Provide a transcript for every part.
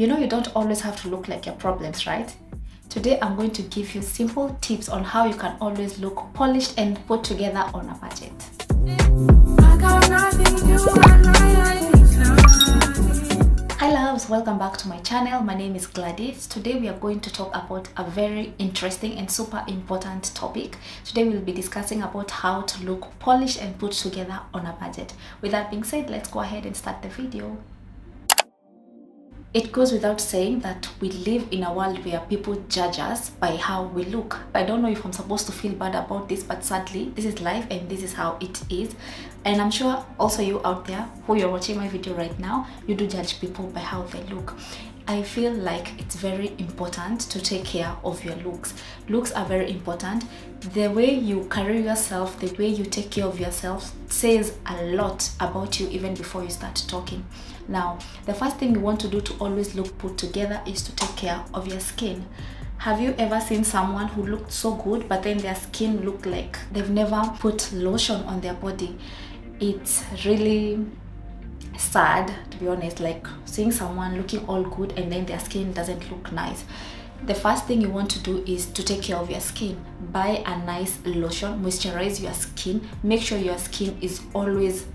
You know you don't always have to look like your problems, right? Today I'm going to give you simple tips on how you can always look polished and put together on a budget. Hi loves, welcome back to my channel. My name is Gladys. Today we are going to talk about a very interesting and super important topic. Today we'll be discussing about how to look polished and put together on a budget. With that being said, let's go ahead and start the video. It goes without saying that we live in a world where people judge us by how we look. I don't know if I'm supposed to feel bad about this, but sadly, this is life and this is how it is. And I'm sure also you out there who you're watching my video right now, you do judge people by how they look. I feel like it's very important to take care of your looks. Looks are very important. The way you carry yourself, the way you take care of yourself says a lot about you even before you start talking. Now, the first thing you want to do to always look put together is to take care of your skin. Have you ever seen someone who looked so good but then their skin looked like they've never put lotion on their body? It's really sad to be honest like seeing someone looking all good and then their skin doesn't look nice. The first thing you want to do is to take care of your skin. Buy a nice lotion moisturize your skin make sure your skin is always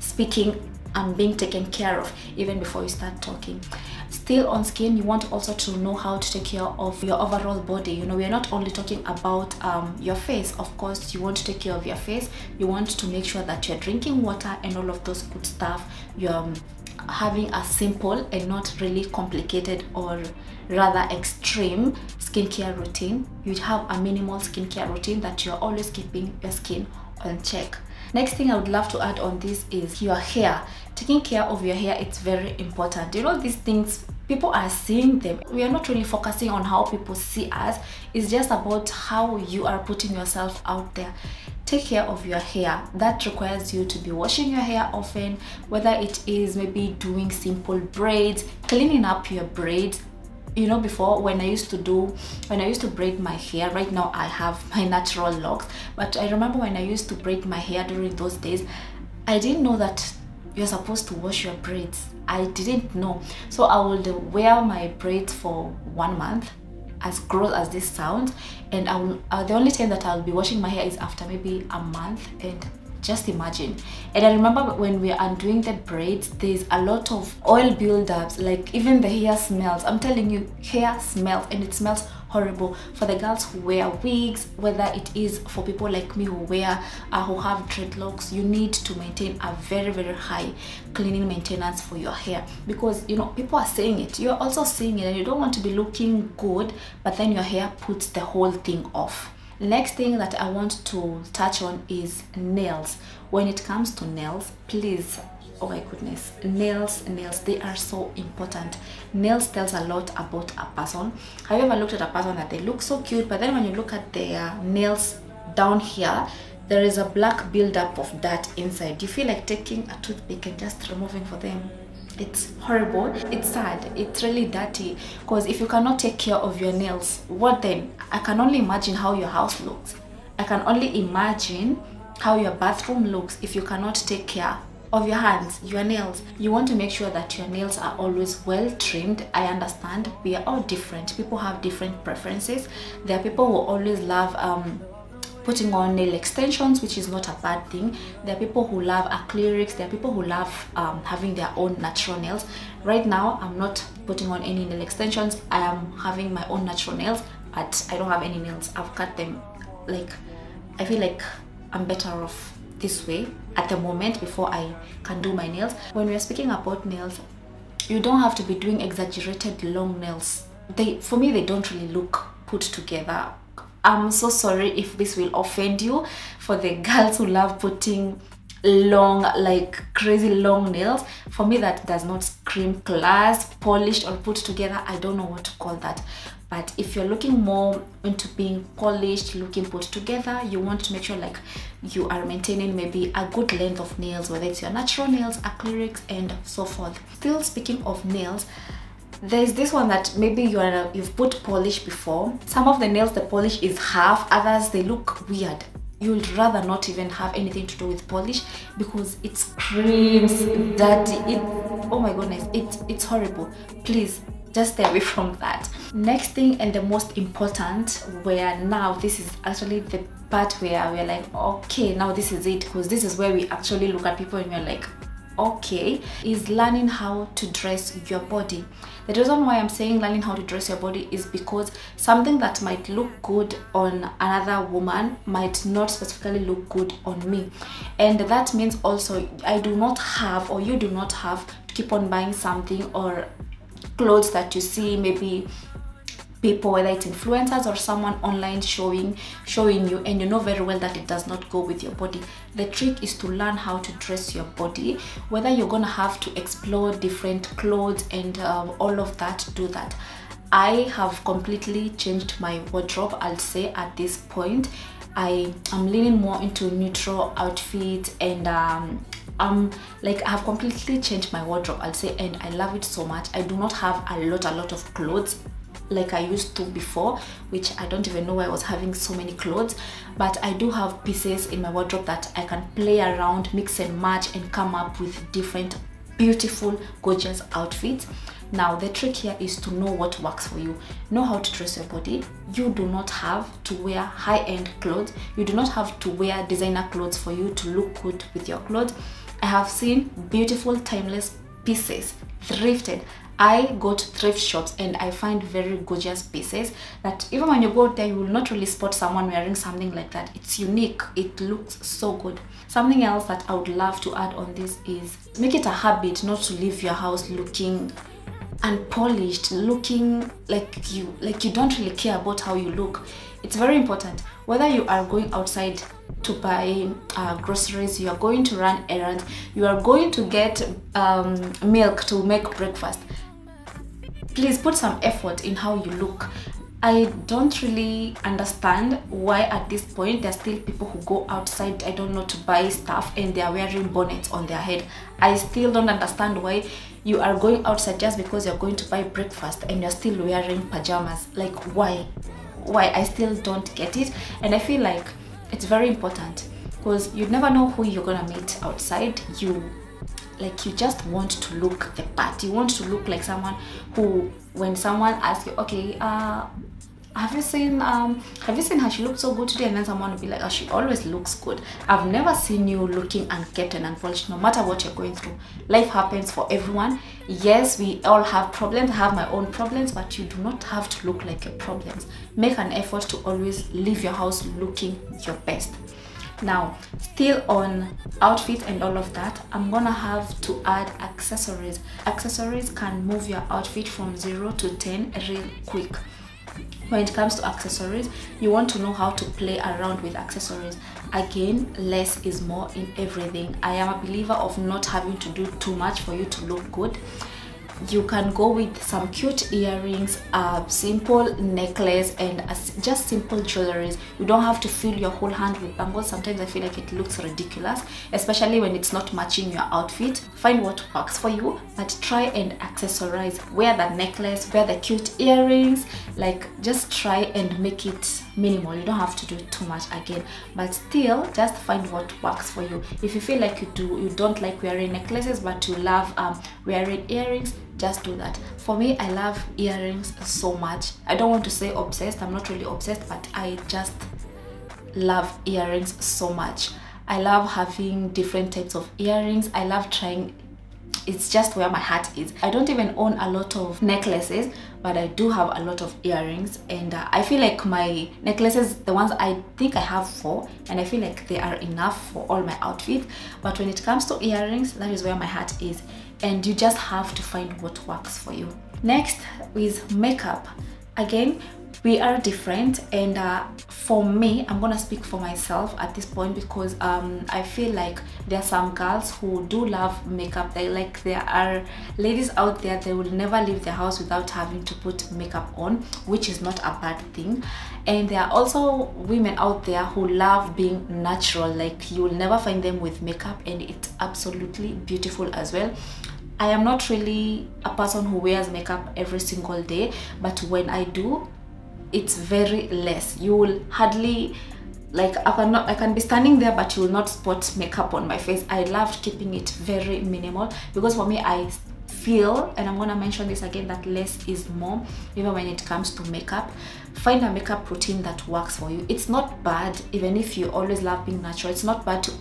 speaking and being taken care of even before you start talking still on skin you want also to know how to take care of your overall body. You know we're not only talking about um, your face. Of course you want to take care of your face. You want to make sure that you're drinking water and all of those good stuff. You're um, having a simple and not really complicated or rather extreme skincare routine. You have a minimal skincare routine that you're always keeping your skin on check next thing i would love to add on this is your hair. Taking care of your hair it's very important. You know these things people are seeing them. We are not really focusing on how people see us. It's just about how you are putting yourself out there. Take care of your hair. That requires you to be washing your hair often whether it is maybe doing simple braids cleaning up your braids you know before when i used to do when i used to braid my hair right now i have my natural locks but i remember when i used to braid my hair during those days i didn't know that you're supposed to wash your braids. I didn't know. So i would wear my braids for one month as gross as this sounds and I will, uh, the only time that I'll be washing my hair is after maybe a month and just imagine. And i remember when we are undoing the braids there's a lot of oil buildups like even the hair smells. I'm telling you hair smells and it smells horrible. For the girls who wear wigs whether it is for people like me who wear uh, who have dreadlocks you need to maintain a very very high cleaning maintenance for your hair. Because you know people are saying it. You're also seeing it and you don't want to be looking good but then your hair puts the whole thing off next thing that i want to touch on is nails. When it comes to nails please oh my goodness nails nails they are so important. Nails tells a lot about a person. Have you ever looked at a person that they look so cute but then when you look at their nails down here there is a black buildup of dirt inside. Do you feel like taking a toothpick and just removing for them it's horrible it's sad it's really dirty because if you cannot take care of your nails what then? I can only imagine how your house looks. I can only imagine how your bathroom looks if you cannot take care of your hands your nails. You want to make sure that your nails are always well trimmed. I understand we are all different. People have different preferences. There are people who always love um, putting on nail extensions which is not a bad thing. There are people who love acrylics. There are people who love um, having their own natural nails. Right now i'm not putting on any nail extensions. I am having my own natural nails but i don't have any nails. I've cut them like i feel like i'm better off this way at the moment before i can do my nails. When we're speaking about nails you don't have to be doing exaggerated long nails. They for me they don't really look put together I'm so sorry if this will offend you. For the girls who love putting long like crazy long nails for me that does not scream class polished or put together i don't know what to call that. But if you're looking more into being polished looking put together you want to make sure like you are maintaining maybe a good length of nails whether it's your natural nails acrylics and so forth. Still speaking of nails there's this one that maybe you are you've put polish before. Some of the nails the polish is half. Others they look weird. You'd rather not even have anything to do with polish because it screams dirty. It oh my goodness it's it's horrible. Please just stay away from that. Next thing and the most important where now this is actually the part where we're like okay now this is it because this is where we actually look at people and we're like okay is learning how to dress your body. The reason why i'm saying learning how to dress your body is because something that might look good on another woman might not specifically look good on me. And that means also i do not have or you do not have to keep on buying something or clothes that you see maybe people whether it's influencers or someone online showing showing you and you know very well that it does not go with your body. The trick is to learn how to dress your body whether you're gonna have to explore different clothes and um, all of that do that. I have completely changed my wardrobe i'll say at this point. I am leaning more into neutral outfits and um, um like i have completely changed my wardrobe i'll say and i love it so much. I do not have a lot a lot of clothes like I used to before, which I don't even know why I was having so many clothes. But I do have pieces in my wardrobe that I can play around, mix and match, and come up with different beautiful, gorgeous outfits. Now, the trick here is to know what works for you. Know how to dress your body. You do not have to wear high-end clothes. You do not have to wear designer clothes for you to look good with your clothes. I have seen beautiful, timeless pieces thrifted I go to thrift shops and I find very gorgeous pieces that even when you go there, you will not really spot someone wearing something like that. It's unique. It looks so good. Something else that I would love to add on this is make it a habit not to leave your house looking unpolished, looking like you like you don't really care about how you look. It's very important. Whether you are going outside to buy uh, groceries, you are going to run errands, you are going to get um, milk to make breakfast please put some effort in how you look I don't really understand why at this point there are still people who go outside, I don't know, to buy stuff and they are wearing bonnets on their head. I still don't understand why you are going outside just because you're going to buy breakfast and you're still wearing pajamas. Like why? Why? I still don't get it. And I feel like it's very important because you never know who you're gonna meet outside. You like you just want to look the part. You want to look like someone who when someone asks you okay uh have you seen um have you seen how she looks so good today. And then someone will be like oh she always looks good. I've never seen you looking unkept and unpolished no matter what you're going through. Life happens for everyone. Yes we all have problems I have my own problems but you do not have to look like your problems. Make an effort to always leave your house looking your best now still on outfit and all of that i'm gonna have to add accessories. Accessories can move your outfit from 0 to 10 real quick. When it comes to accessories you want to know how to play around with accessories. Again less is more in everything. I am a believer of not having to do too much for you to look good you can go with some cute earrings a simple necklace and a, just simple jewelries. You don't have to fill your whole hand with bangles. Sometimes i feel like it looks ridiculous especially when it's not matching your outfit. Find what works for you but try and accessorize. Wear the necklace wear the cute earrings like just try and make it minimal. You don't have to do too much again. But still just find what works for you. If you feel like you do you don't like wearing necklaces but you love um, wearing earrings just do that. For me i love earrings so much. I don't want to say obsessed. I'm not really obsessed but i just love earrings so much. I love having different types of earrings. I love trying it's just where my heart is. I don't even own a lot of necklaces but i do have a lot of earrings and uh, i feel like my necklaces the ones i think i have four and i feel like they are enough for all my outfits. But when it comes to earrings that is where my heart is and you just have to find what works for you. Next is makeup. Again we are different and uh, for me i'm gonna speak for myself at this point because um, i feel like there are some girls who do love makeup. They like there are ladies out there they will never leave their house without having to put makeup on which is not a bad thing. And there are also women out there who love being natural like you will never find them with makeup and it's absolutely beautiful as well. I am not really a person who wears makeup every single day, but when I do, it's very less. You will hardly like I can I can be standing there but you will not spot makeup on my face. I loved keeping it very minimal because for me I feel and i'm gonna mention this again that less is more. Even when it comes to makeup find a makeup routine that works for you. It's not bad even if you always love being natural. It's not bad to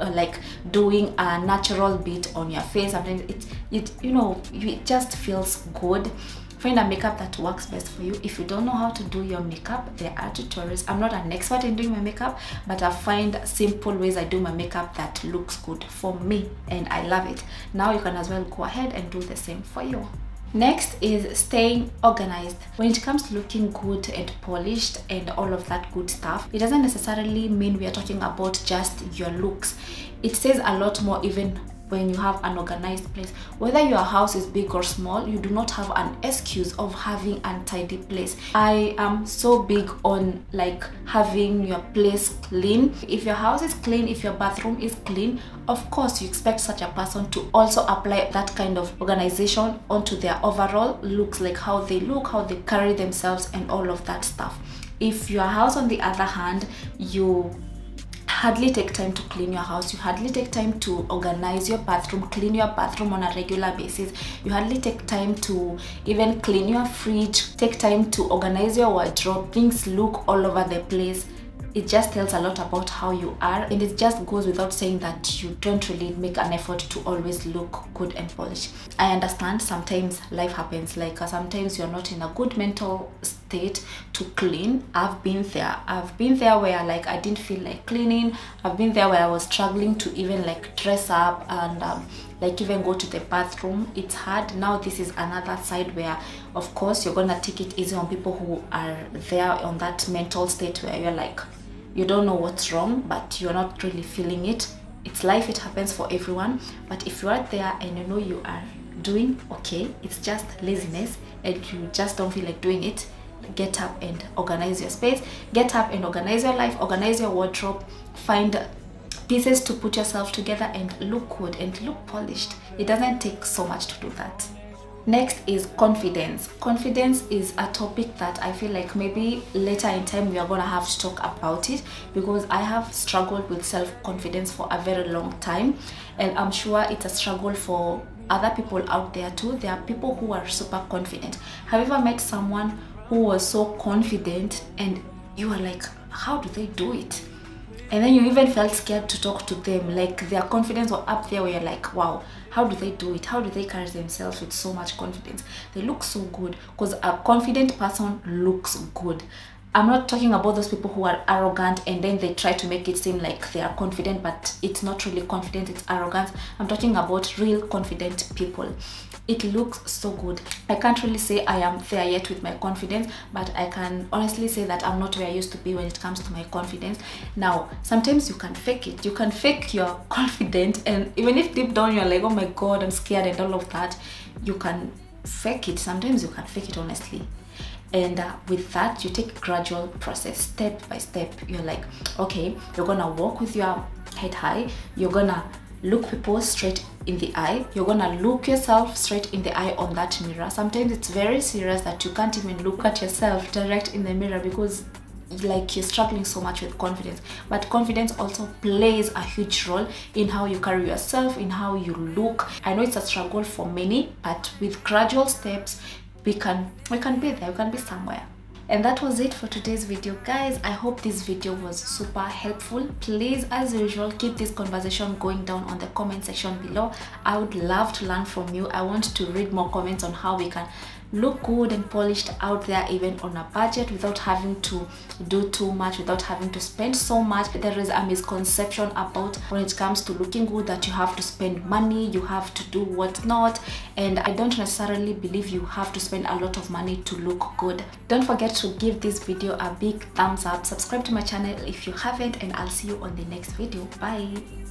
uh, like doing a natural bit on your face sometimes it, it you know it just feels good find a makeup that works best for you if you don't know how to do your makeup there are tutorials i'm not an expert in doing my makeup but i find simple ways i do my makeup that looks good for me and i love it now you can as well go ahead and do the same for you Next is staying organized. When it comes to looking good and polished and all of that good stuff, it doesn't necessarily mean we are talking about just your looks. It says a lot more even when you have an organized place. Whether your house is big or small you do not have an excuse of having an untidy place. I am so big on like having your place clean. If your house is clean if your bathroom is clean of course you expect such a person to also apply that kind of organization onto their overall looks like how they look how they carry themselves and all of that stuff. If your house on the other hand you hardly take time to clean your house. You hardly take time to organize your bathroom clean your bathroom on a regular basis. You hardly take time to even clean your fridge. Take time to organize your wardrobe. Things look all over the place. It just tells a lot about how you are. And it just goes without saying that you don't really make an effort to always look good and polished. I understand sometimes life happens like sometimes you're not in a good mental state to clean. I've been there. I've been there where like i didn't feel like cleaning. I've been there where i was struggling to even like dress up and um, like even go to the bathroom. It's hard. Now this is another side where of course you're gonna take it easy on people who are there on that mental state where you're like you don't know what's wrong but you're not really feeling it. It's life. It happens for everyone. But if you are there and you know you are doing okay it's just laziness and you just don't feel like doing it get up and organize your space get up and organize your life organize your wardrobe find pieces to put yourself together and look good and look polished it doesn't take so much to do that Next is confidence. Confidence is a topic that I feel like maybe later in time we are to have to talk about it because I have struggled with self-confidence for a very long time and I'm sure it's a struggle for other people out there too. There are people who are super confident. Have you ever met someone who was so confident and you are like, how do they do it? and then you even felt scared to talk to them. Like their confidence was up there. Where you're like wow how do they do it? How do they carry themselves with so much confidence? They look so good. Because a confident person looks good I'm not talking about those people who are arrogant and then they try to make it seem like they are confident, but it's not really confident, it's arrogance. I'm talking about real confident people. It looks so good. I can't really say I am there yet with my confidence, but I can honestly say that I'm not where I used to be when it comes to my confidence. Now, sometimes you can fake it. You can fake your confident, and even if deep down you're like, oh my god, I'm scared and all of that, you can fake it. Sometimes you can fake it honestly and uh, with that you take gradual process step by step. You're like okay you're gonna walk with your head high. You're gonna look people straight in the eye. You're gonna look yourself straight in the eye on that mirror. Sometimes it's very serious that you can't even look at yourself direct in the mirror because like you're struggling so much with confidence. But confidence also plays a huge role in how you carry yourself in how you look. I know it's a struggle for many but with gradual steps we can we can be there we can be somewhere. And that was it for today's video. Guys i hope this video was super helpful. Please as usual keep this conversation going down on the comment section below. I would love to learn from you. I want to read more comments on how we can look good and polished out there even on a budget without having to do too much without having to spend so much. There is a misconception about when it comes to looking good that you have to spend money you have to do what not. And i don't necessarily believe you have to spend a lot of money to look good. Don't forget to give this video a big thumbs up. Subscribe to my channel if you haven't and i'll see you on the next video. Bye